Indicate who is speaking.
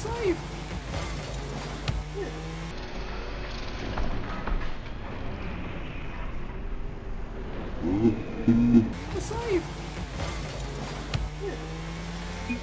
Speaker 1: save! Yeah. safe Yeah.